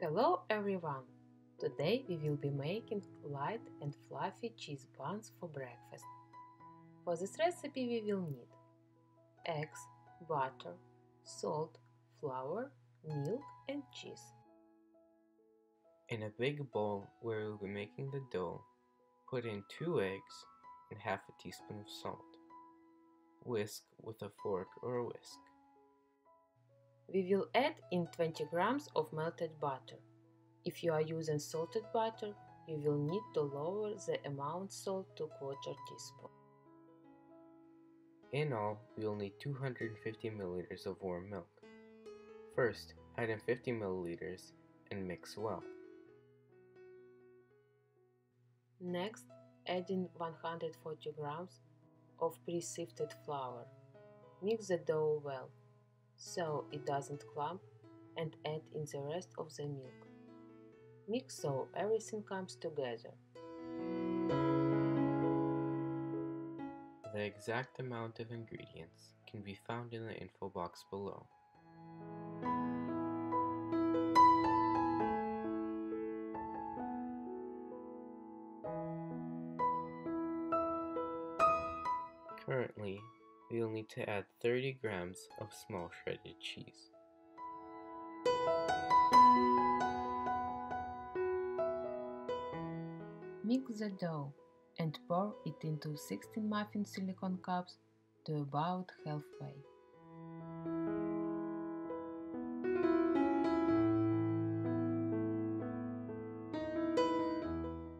Hello everyone! Today we will be making light and fluffy cheese buns for breakfast. For this recipe we will need eggs, butter, salt, flour, milk and cheese. In a big bowl where we'll be making the dough, put in 2 eggs and half a teaspoon of salt. Whisk with a fork or a whisk. We will add in 20 grams of melted butter. If you are using salted butter, you will need to lower the amount salt to quarter teaspoon. In all, we will need 250 milliliters of warm milk. First, add in 50 milliliters and mix well. Next, add in 140 grams of pre-sifted flour. Mix the dough well so it doesn't clump and add in the rest of the milk. Mix so everything comes together. The exact amount of ingredients can be found in the info box below. Currently, will need to add 30 grams of small shredded cheese. Mix the dough and pour it into 16 muffin silicone cups to about halfway.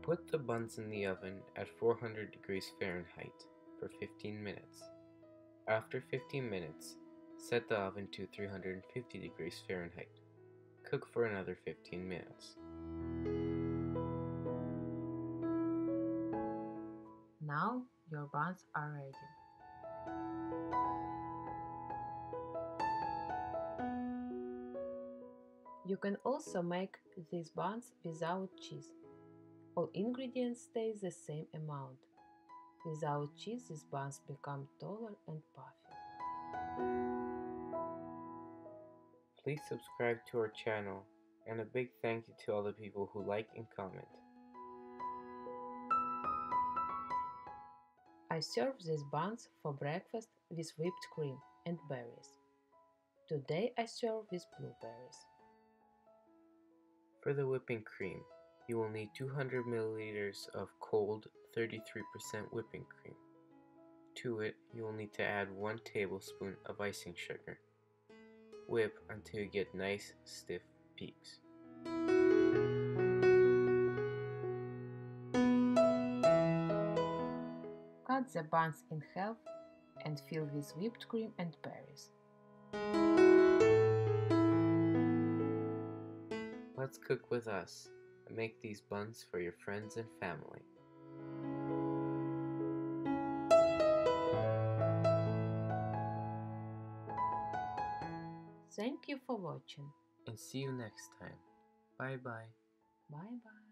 Put the buns in the oven at 400 degrees Fahrenheit for 15 minutes. After 15 minutes, set the oven to 350 degrees Fahrenheit. Cook for another 15 minutes. Now your buns are ready. You can also make these buns without cheese. All ingredients stay the same amount. Without cheese, these buns become taller and puffy. Please subscribe to our channel and a big thank you to all the people who like and comment. I serve these buns for breakfast with whipped cream and berries. Today I serve with blueberries. For the whipping cream, you will need 200 milliliters of cold 33% whipping cream. To it, you will need to add 1 tablespoon of icing sugar. Whip until you get nice, stiff peaks. Cut the buns in half and fill with whipped cream and berries. Let's cook with us make these buns for your friends and family. Thank you for watching. And see you next time. Bye bye. Bye bye.